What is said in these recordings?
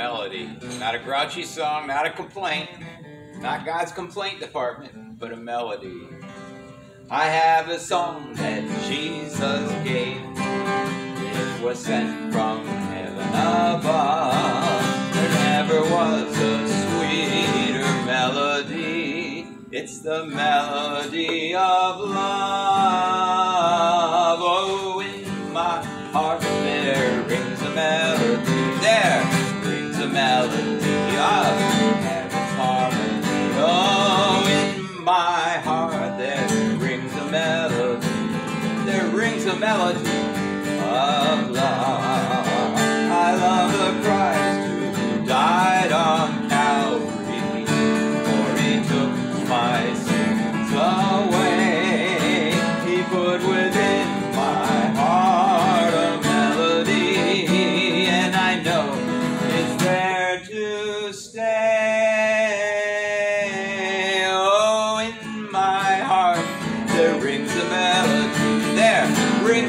melody. Not a grouchy song, not a complaint. Not God's complaint department, but a melody. I have a song that Jesus gave. It was sent from heaven above. There never was a sweeter melody. It's the melody of love. Rings a melody of love.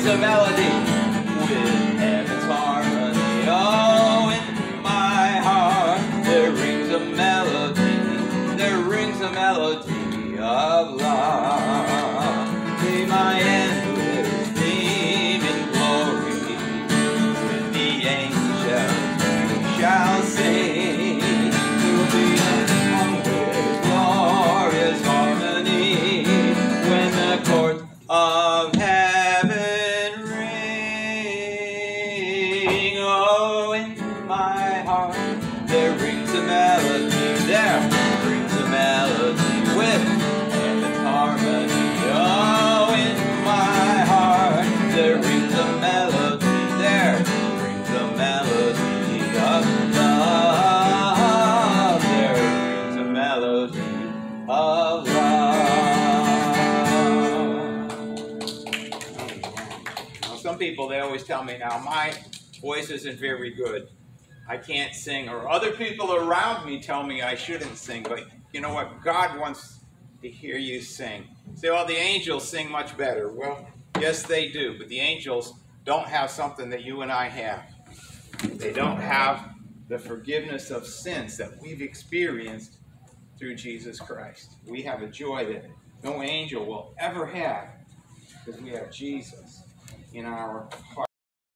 Rings a melody with heaven's harmony. Oh, in my heart there rings a melody. There rings a melody of love. People, they always tell me, now, my voice isn't very good. I can't sing. Or other people around me tell me I shouldn't sing. But you know what? God wants to hear you sing. Say, well, the angels sing much better. Well, yes, they do. But the angels don't have something that you and I have. They don't have the forgiveness of sins that we've experienced through Jesus Christ. We have a joy that no angel will ever have because we have Jesus in our heart.